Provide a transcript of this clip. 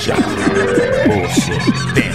já. Você tem.